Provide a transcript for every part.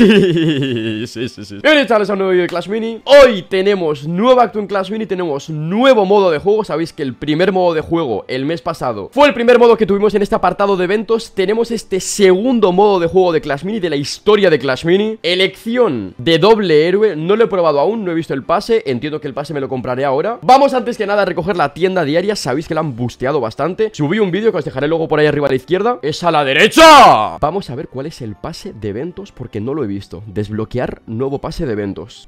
Bienvenidos a un nuevo vídeo de Clash Mini. Hoy tenemos nuevo acto en Clash Mini Tenemos nuevo modo de juego. Sabéis que el primer modo de juego el mes pasado Fue el primer modo que tuvimos en este apartado de eventos. Tenemos este segundo modo de juego de Clash Mini De la historia de Clash Mini. Elección de doble héroe No lo he probado aún, no he visto el pase Entiendo que el pase me lo compraré ahora. Vamos antes que nada a recoger la tienda diaria Sabéis que la han busteado bastante. Subí un vídeo que os dejaré luego por ahí arriba a la izquierda. Es a la derecha Vamos a ver cuál es el pase de eventos Porque no lo he visto. Desbloquear nuevo pase de eventos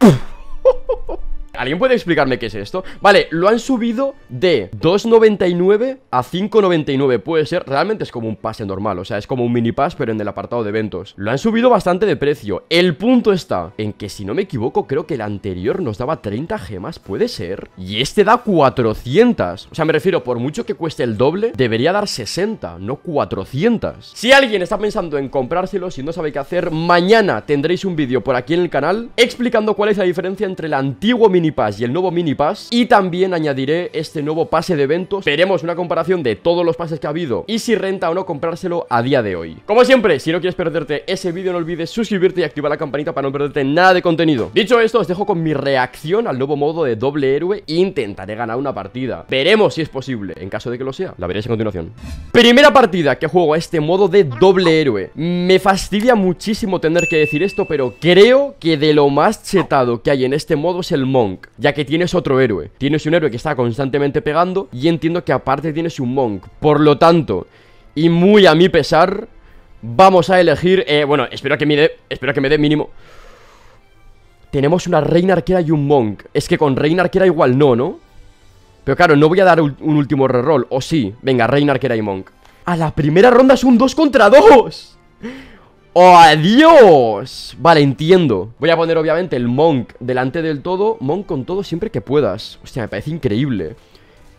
¿Alguien puede explicarme qué es esto? Vale, lo han subido de 2.99 a 5.99 Puede ser, realmente es como un pase normal O sea, es como un mini pass pero en el apartado de eventos. Lo han subido bastante de precio. El punto está en que si no me equivoco Creo que el anterior nos daba 30 gemas ¿Puede ser? Y este da 400 O sea, me refiero, por mucho que cueste el doble Debería dar 60, no 400 Si alguien está pensando en comprárselo Si no sabe qué hacer Mañana tendréis un vídeo por aquí en el canal Explicando cuál es la diferencia entre el antiguo mini pass y el nuevo mini pass Y también añadiré este nuevo pase de eventos. Veremos una comparación de todos los pases que ha habido Y si renta o no comprárselo a día de hoy. Como siempre, si no quieres perderte ese vídeo No olvides suscribirte y activar la campanita para no perderte nada de contenido. Dicho esto, os dejo con mi reacción al nuevo modo de doble héroe. E intentaré ganar una partida. Veremos si es posible, en caso de que lo sea La veréis a continuación. Primera partida que juego a este modo de doble héroe. Me fastidia muchísimo tener que decir esto Pero creo que de lo más chetado que hay en este modo es el Monk ya que tienes otro héroe. Tienes un héroe que está constantemente pegando y entiendo que aparte tienes un Monk. Por lo tanto, y muy a mi pesar, vamos a elegir... Eh, bueno, espero que me dé... Espero que me dé mínimo... Tenemos una reina arquera y un monk Es que con reina arquera igual no, ¿no? Pero claro, no voy a dar un último reroll ¿O sí? Venga, reina arquera y monk A la primera ronda es un 2 contra 2 ¡Oh, adiós! Vale, entiendo. Voy a poner obviamente el Monk delante del todo. Monk con todo siempre que puedas. Hostia, me parece increíble.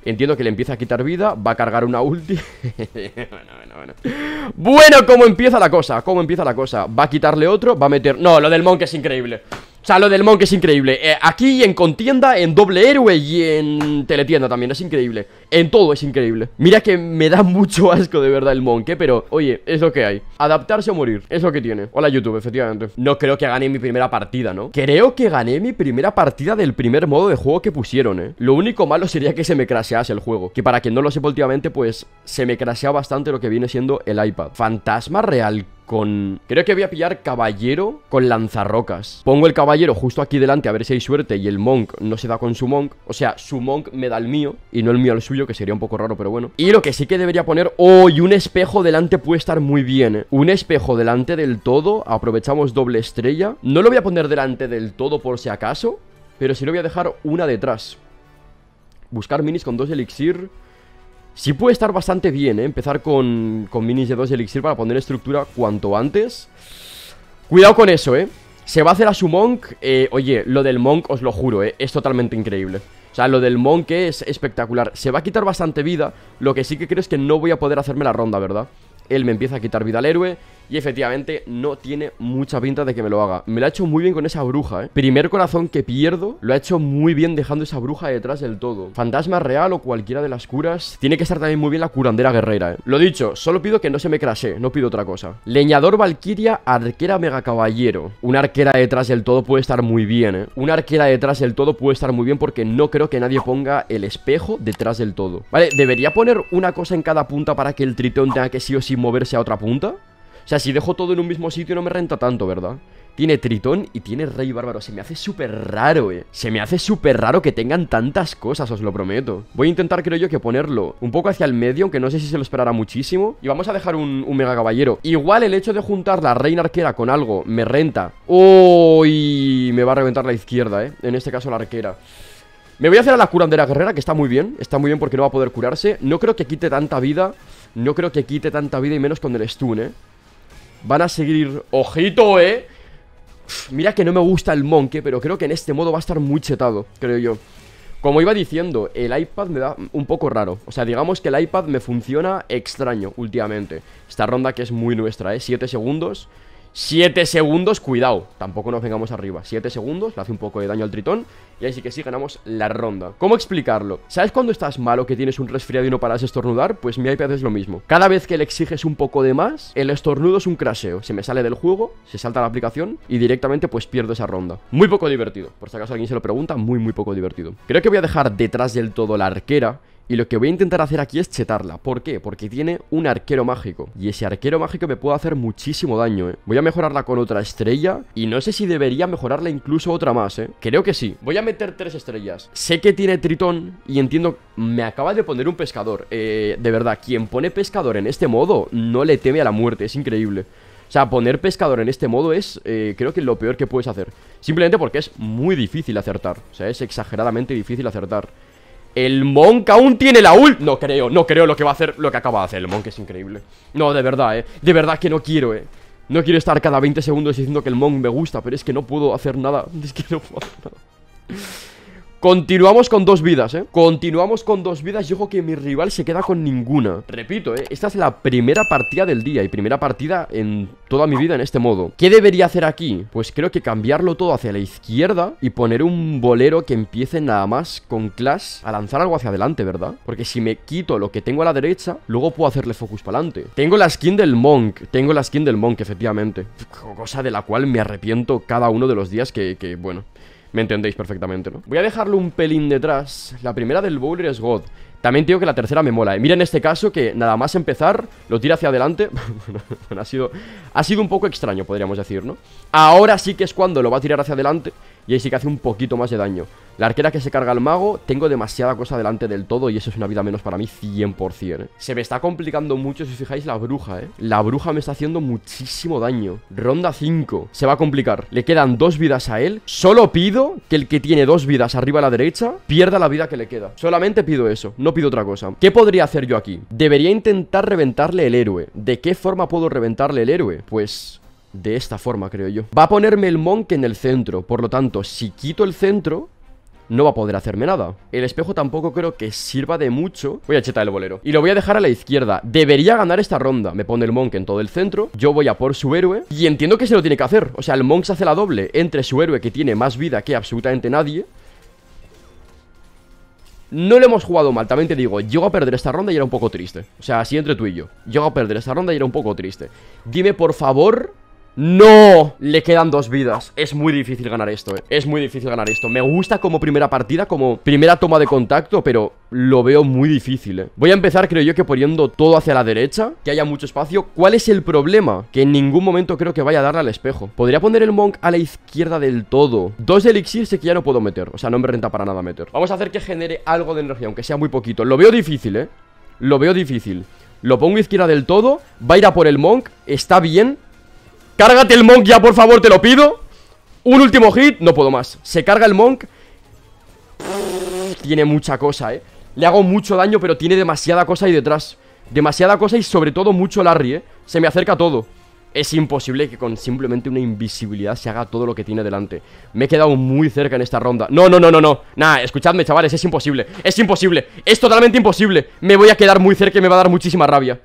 Entiendo que le empieza a quitar vida Va a cargar una ulti. Bueno, bueno, bueno. Bueno, ¿cómo empieza la cosa? ¿Cómo empieza la cosa? Va a quitarle otro Va a meter... No, lo del Monk es increíble o sea, lo del Monk es increíble. Eh, Aquí en contienda, en doble héroe y en teletienda también, es increíble. En todo es increíble. Mira que me da mucho asco de verdad el Monk, ¿eh? Pero, oye, es lo que hay. Adaptarse o morir, es lo que tiene. Hola YouTube, efectivamente. No creo que gane mi primera partida, ¿no? Creo que gané mi primera partida del primer modo de juego que pusieron, ¿eh? Lo único malo sería que se me crashease el juego. Que para quien no lo sepa últimamente, pues se me crashea bastante lo que viene siendo el iPad. Fantasma real con... Creo que voy a pillar caballero con lanzarrocas Pongo el caballero justo aquí delante a ver si hay suerte Y el monk no se da con su monk O sea, su monk me da el mío Y no el mío al suyo, que sería un poco raro, pero bueno Y lo que sí que debería poner... ¡Oh! Y un espejo delante puede estar muy bien, ¿eh? Un espejo delante del todo Aprovechamos doble estrella No lo voy a poner delante del todo por si acaso Pero sí lo voy a dejar una detrás Buscar minis con dos elixir Sí puede estar bastante bien, ¿eh? Empezar con, con minis de 2 elixir para poner estructura cuanto antes Cuidado con eso, ¿eh? Se va a hacer a su Monk eh, Oye, lo del Monk, os lo juro, ¿eh? Es totalmente increíble o sea, lo del Monk es espectacular Se va a quitar bastante vida Lo que sí que creo es que no voy a poder hacerme la ronda, ¿verdad? Él me empieza a quitar vida al héroe y efectivamente no tiene mucha pinta de que me lo haga Me lo ha hecho muy bien con esa bruja, ¿eh? Primer corazón que pierdo Lo ha hecho muy bien dejando esa bruja detrás del todo Fantasma real o cualquiera de las curas Tiene que estar también muy bien la curandera guerrera, ¿eh? Lo dicho, solo pido que no se me crashe No pido otra cosa Leñador Valkyria, arquera mega caballero Una arquera detrás del todo puede estar muy bien, ¿eh? Una arquera detrás del todo puede estar muy bien Porque no creo que nadie ponga el espejo detrás del todo Vale, debería poner una cosa en cada punta Para que el tritón tenga que sí o sí moverse a otra punta o sea, si dejo todo en un mismo sitio no me renta tanto, ¿verdad? Tiene Tritón y tiene Rey Bárbaro. Se me hace súper raro, eh. Se me hace súper raro que tengan tantas cosas, os lo prometo. Voy a intentar, creo yo, que ponerlo un poco hacia el medio Aunque no sé si se lo esperará muchísimo. Y vamos a dejar un, Mega Caballero. Igual el hecho de juntar la Reina Arquera con algo me renta. ¡Uy! me va a reventar la izquierda, eh. En este caso la Arquera me voy a hacer a la curandera guerrera, que está muy bien Está muy bien porque no va a poder curarse No creo que quite tanta vida No creo que quite tanta vida y menos con el stun, eh Van a seguir... ¡Ojito, eh! mira que no me gusta el Monkey, pero creo que en este modo va a estar muy chetado, creo yo. Como iba diciendo, el iPad me da un poco raro. O sea, digamos que el iPad me funciona extraño últimamente. Esta ronda que es muy nuestra, ¿eh? 7 segundos. 7 segundos, cuidado Tampoco nos vengamos arriba. 7 segundos, le hace un poco de daño al tritón Y ahí sí que sí ganamos la ronda. ¿Cómo explicarlo? ¿Sabes cuando estás malo que tienes un resfriado y no paras de estornudar? Pues mi iPad es lo mismo. Cada vez que le exiges un poco de más El estornudo es un craseo. Se me sale del juego, se salta la aplicación Y directamente pues pierdo esa ronda. Muy poco divertido. Por si acaso alguien se lo pregunta Muy muy poco divertido. Creo que voy a dejar detrás del todo la arquera y lo que voy a intentar hacer aquí es chetarla. ¿Por qué? Porque tiene un arquero mágico. Y ese arquero mágico me puede hacer muchísimo daño, ¿eh? Voy a mejorarla con otra estrella. Y no sé si debería mejorarla incluso otra más, ¿eh? Creo que sí. Voy a meter tres estrellas. Sé que tiene tritón y entiendo... Me acaba de poner un pescador. Eh, De verdad, quien pone pescador en este modo No le teme a la muerte, es increíble. O sea, poner pescador en este modo es, eh, creo que lo peor que puedes hacer. Simplemente porque es muy difícil acertar. O sea, es exageradamente difícil acertar el Monk aún tiene la ult. No creo, no creo lo que va a hacer Lo que acaba de hacer el Monk es increíble. No, de verdad, eh. De verdad que no quiero, eh. No quiero estar cada 20 segundos diciendo que el Monk me gusta Pero es que no puedo hacer nada. Es que no puedo hacer nada Continuamos con dos vidas, ¿eh? Continuamos con dos vidas y ojo que mi rival se queda con ninguna Repito, ¿eh? Esta es la primera partida del día Y primera partida en toda mi vida en este modo ¿Qué debería hacer aquí? Pues creo que cambiarlo todo hacia la izquierda Y poner un bolero que empiece nada más con Clash A lanzar algo hacia adelante, ¿verdad? Porque si me quito lo que tengo a la derecha Luego puedo hacerle focus para adelante Tengo la skin del Monk Tengo la skin del Monk, efectivamente Cosa de la cual me arrepiento cada uno de los días que, que bueno me entendéis perfectamente, ¿no? Voy a dejarlo un pelín detrás La primera del bowler es God también digo que la tercera me mola, ¿eh? Mira en este caso que nada más empezar Lo tira hacia adelante ha, sido, ha sido un poco extraño, podríamos decir, ¿no? Ahora sí que es cuando lo va a tirar hacia adelante Y ahí sí que hace un poquito más de daño La arquera que se carga al mago Tengo demasiada cosa delante del todo Y eso es una vida menos para mí 100% ¿eh? Se me está complicando mucho, si os fijáis, la bruja, ¿eh? La bruja me está haciendo muchísimo daño Ronda 5 Se va a complicar Le quedan dos vidas a él Solo pido que el que tiene dos vidas arriba a la derecha Pierda la vida que le queda Solamente pido eso No pido otra cosa. ¿Qué podría hacer yo aquí? Debería intentar reventarle el héroe ¿De qué forma puedo reventarle el héroe? Pues... De esta forma, creo yo. Va a ponerme el monk en el centro. Por lo tanto, si quito el centro no va a poder hacerme nada. El espejo tampoco creo que sirva de mucho. Voy a chetar el bolero. Y lo voy a dejar a la izquierda. Debería ganar esta ronda. Me pone el monk en todo el centro. Yo voy a por su héroe. Y entiendo que se lo tiene que hacer. O sea, el monk se hace la doble Entre su héroe que tiene más vida que absolutamente nadie no lo hemos jugado mal, también te digo Llego a perder esta ronda y era un poco triste. O sea, así entre tú y yo. Llego a perder esta ronda y era un poco triste. Dime, por favor ¡No! Le quedan dos vidas. Es muy difícil ganar esto, eh. Es muy difícil ganar esto. Me gusta como primera partida Como primera toma de contacto Pero lo veo muy difícil, eh. Voy a empezar, creo yo, que poniendo todo hacia la derecha Que haya mucho espacio. ¿Cuál es el problema? Que en ningún momento creo que vaya a darle al espejo. Podría poner el Monk a la izquierda del todo. Dos de elixir sé que ya no puedo meter. O sea, no me renta para nada meter. Vamos a hacer que genere algo de energía Aunque sea muy poquito. Lo veo difícil, eh. Lo veo difícil. Lo pongo izquierda del todo. Va a ir a por el Monk. Está bien Cárgate el Monk ya, por favor, te lo pido. Un último hit, no puedo más. Se carga el Monk. Tiene mucha cosa, eh. Le hago mucho daño, pero tiene demasiada cosa ahí detrás. Demasiada cosa y sobre todo mucho Larry, eh. Se me acerca todo. Es imposible que con simplemente una invisibilidad Se haga todo lo que tiene delante. Me he quedado muy cerca en esta ronda. No, no, no, no, no. Nah, escuchadme, chavales, es imposible. Es imposible, es totalmente imposible. Me voy a quedar muy cerca y me va a dar muchísima rabia.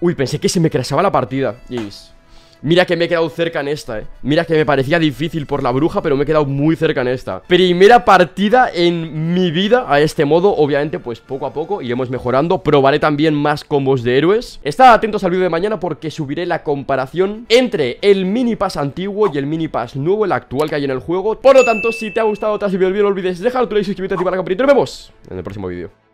Uy, pensé que se me crasaba la partida. Yes Mira que me he quedado cerca en esta, eh. Mira que me parecía difícil por la bruja Pero me he quedado muy cerca en esta. Primera partida en mi vida a este modo Obviamente pues poco a poco iremos mejorando. Probaré también más combos de héroes. Estad atentos al vídeo de mañana porque subiré la comparación Entre el mini pass antiguo y el mini pass nuevo El actual que hay en el juego. Por lo tanto si te ha gustado, te has el vídeo No olvides dejar tu like, suscribirte, activar la campanita Y nos vemos en el próximo vídeo